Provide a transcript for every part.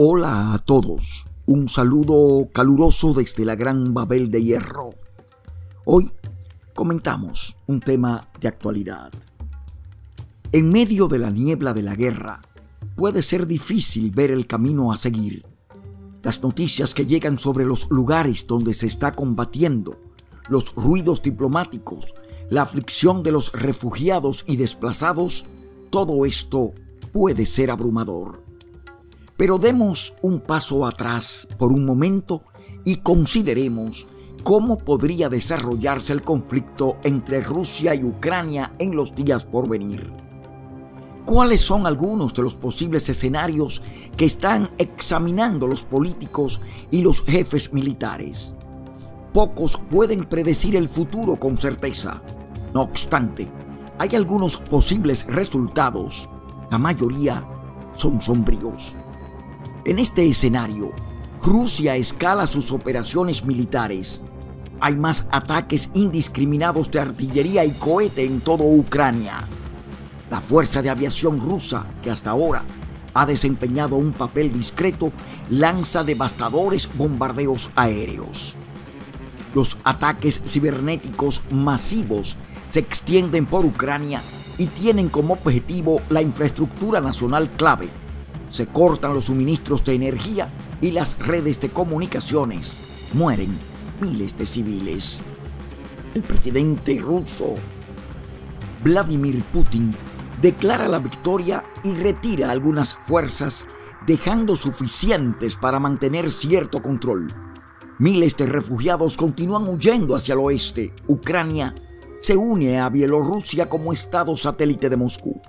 Hola a todos, un saludo caluroso desde la Gran Babel de Hierro. Hoy comentamos un tema de actualidad. En medio de la niebla de la guerra, puede ser difícil ver el camino a seguir. Las noticias que llegan sobre los lugares donde se está combatiendo, los ruidos diplomáticos, la aflicción de los refugiados y desplazados, todo esto puede ser abrumador. Pero demos un paso atrás por un momento y consideremos cómo podría desarrollarse el conflicto entre Rusia y Ucrania en los días por venir. ¿Cuáles son algunos de los posibles escenarios que están examinando los políticos y los jefes militares? Pocos pueden predecir el futuro con certeza. No obstante, hay algunos posibles resultados. La mayoría son sombríos. En este escenario, Rusia escala sus operaciones militares. Hay más ataques indiscriminados de artillería y cohete en toda Ucrania. La Fuerza de Aviación rusa, que hasta ahora ha desempeñado un papel discreto, lanza devastadores bombardeos aéreos. Los ataques cibernéticos masivos se extienden por Ucrania y tienen como objetivo la infraestructura nacional clave se cortan los suministros de energía y las redes de comunicaciones. Mueren miles de civiles. El presidente ruso Vladimir Putin declara la victoria y retira algunas fuerzas, dejando suficientes para mantener cierto control. Miles de refugiados continúan huyendo hacia el oeste. Ucrania se une a Bielorrusia como estado satélite de Moscú.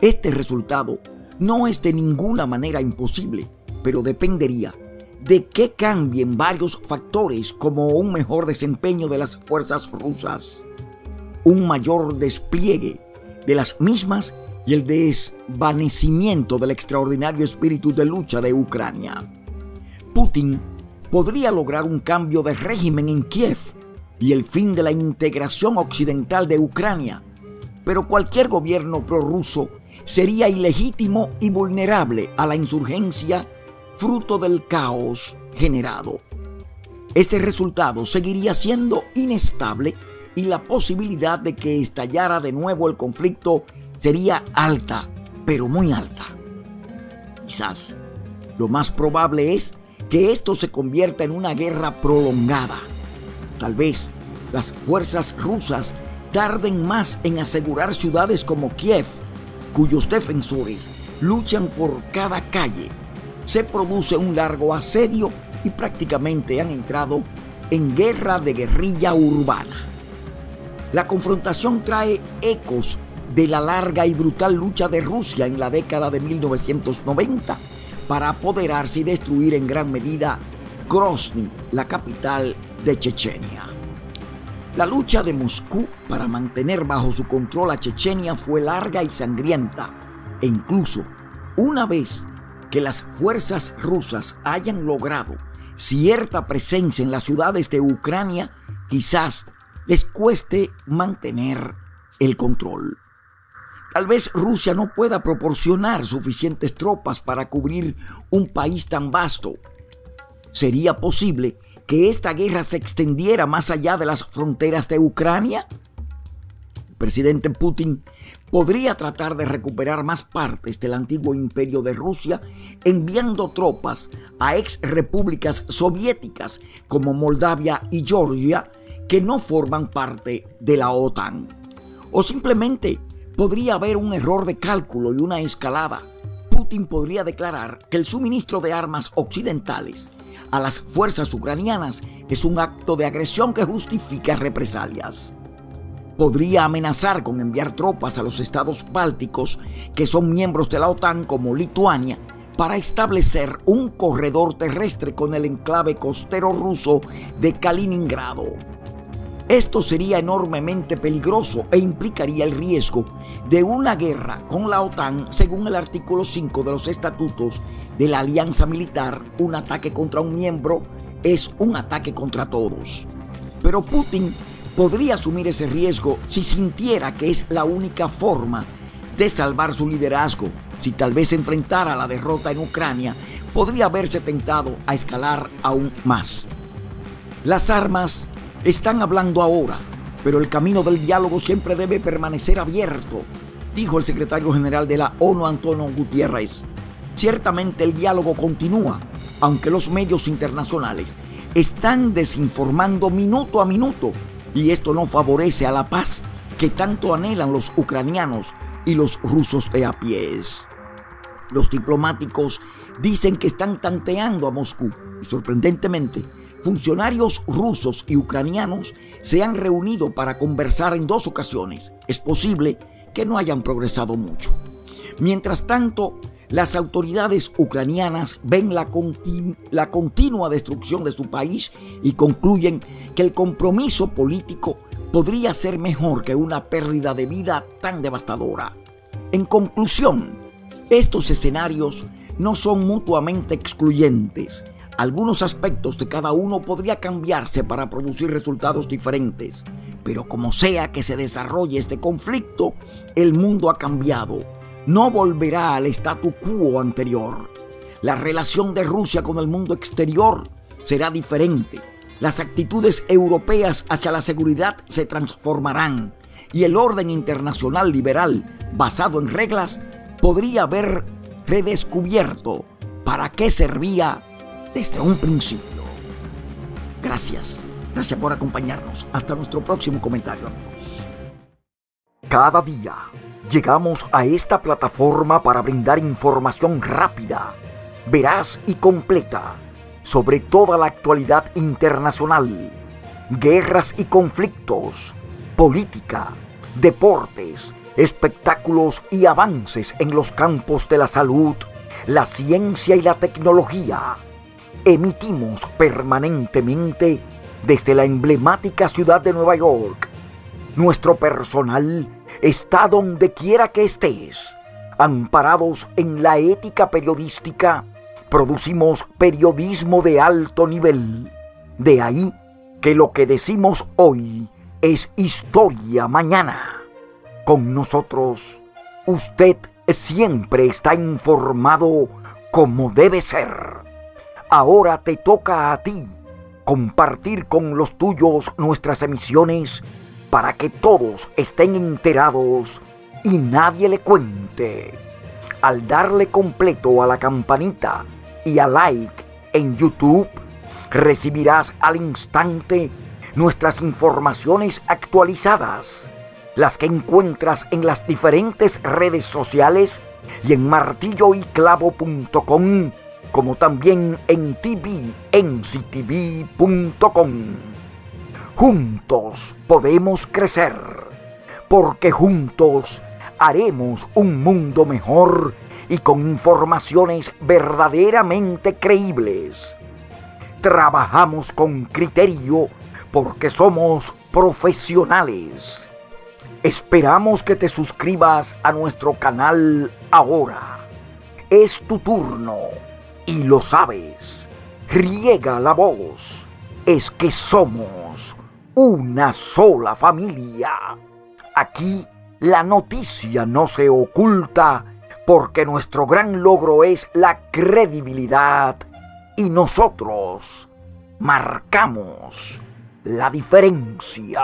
Este resultado no es de ninguna manera imposible, pero dependería de que cambien varios factores como un mejor desempeño de las fuerzas rusas, un mayor despliegue de las mismas y el desvanecimiento del extraordinario espíritu de lucha de Ucrania. Putin podría lograr un cambio de régimen en Kiev y el fin de la integración occidental de Ucrania, pero cualquier gobierno prorruso sería ilegítimo y vulnerable a la insurgencia fruto del caos generado. Ese resultado seguiría siendo inestable y la posibilidad de que estallara de nuevo el conflicto sería alta, pero muy alta. Quizás lo más probable es que esto se convierta en una guerra prolongada. Tal vez las fuerzas rusas tarden más en asegurar ciudades como Kiev cuyos defensores luchan por cada calle, se produce un largo asedio y prácticamente han entrado en guerra de guerrilla urbana. La confrontación trae ecos de la larga y brutal lucha de Rusia en la década de 1990 para apoderarse y destruir en gran medida Grozny, la capital de Chechenia. La lucha de Moscú para mantener bajo su control a Chechenia fue larga y sangrienta e incluso una vez que las fuerzas rusas hayan logrado cierta presencia en las ciudades de Ucrania, quizás les cueste mantener el control. Tal vez Rusia no pueda proporcionar suficientes tropas para cubrir un país tan vasto. Sería posible que esta guerra se extendiera más allá de las fronteras de Ucrania? El presidente Putin podría tratar de recuperar más partes del antiguo imperio de Rusia enviando tropas a ex repúblicas soviéticas como Moldavia y Georgia que no forman parte de la OTAN. O simplemente podría haber un error de cálculo y una escalada. Putin podría declarar que el suministro de armas occidentales a las fuerzas ucranianas es un acto de agresión que justifica represalias. Podría amenazar con enviar tropas a los estados bálticos que son miembros de la OTAN como Lituania para establecer un corredor terrestre con el enclave costero ruso de Kaliningrado. Esto sería enormemente peligroso e implicaría el riesgo de una guerra con la OTAN según el artículo 5 de los estatutos de la alianza militar. Un ataque contra un miembro es un ataque contra todos. Pero Putin podría asumir ese riesgo si sintiera que es la única forma de salvar su liderazgo, si tal vez enfrentara la derrota en Ucrania podría haberse tentado a escalar aún más. Las armas están hablando ahora, pero el camino del diálogo siempre debe permanecer abierto, dijo el secretario general de la ONU, Antonio Gutiérrez. Ciertamente el diálogo continúa, aunque los medios internacionales están desinformando minuto a minuto y esto no favorece a la paz que tanto anhelan los ucranianos y los rusos de a pies. Los diplomáticos dicen que están tanteando a Moscú y sorprendentemente funcionarios rusos y ucranianos se han reunido para conversar en dos ocasiones. Es posible que no hayan progresado mucho. Mientras tanto, las autoridades ucranianas ven la, la, continua destrucción de su país y concluyen que el compromiso político podría ser mejor que una pérdida de vida tan devastadora. En conclusión, estos escenarios no son mutuamente excluyentes. Algunos aspectos de cada uno podría cambiarse para producir resultados diferentes, pero como sea que se desarrolle este conflicto, el mundo ha cambiado. No volverá al statu quo anterior. La relación de Rusia con el mundo exterior será diferente. Las actitudes europeas hacia la seguridad se transformarán y el orden internacional liberal basado en reglas podría haber redescubierto para qué servía desde un principio. Gracias, gracias por acompañarnos. Hasta nuestro próximo comentario, amigos. Cada día llegamos a esta plataforma para brindar información rápida, veraz y completa sobre toda la actualidad internacional, guerras y conflictos, política, deportes, espectáculos y avances en los campos de la salud, la ciencia y la tecnología. Emitimos permanentemente desde la emblemática ciudad de Nueva York. Nuestro personal está donde quiera que estés. Amparados en la ética periodística, producimos periodismo de alto nivel. De ahí que lo que decimos hoy es historia mañana. Con nosotros, usted siempre está informado como debe ser. Ahora te toca a ti compartir con los tuyos nuestras emisiones para que todos estén enterados y nadie le cuente. Al darle completo a la campanita y a like en YouTube, recibirás al instante nuestras informaciones actualizadas las que encuentras en las diferentes redes sociales y en martilloyclavo.com, como también en tvenctv.com. Juntos podemos crecer, porque juntos haremos un mundo mejor y con informaciones verdaderamente creíbles. Trabajamos con criterio porque somos profesionales Esperamos que te suscribas a nuestro canal ahora. Es tu turno y lo sabes. Riega la voz. Es que somos una sola familia. Aquí la noticia no se oculta porque nuestro gran logro es la credibilidad y nosotros marcamos la diferencia.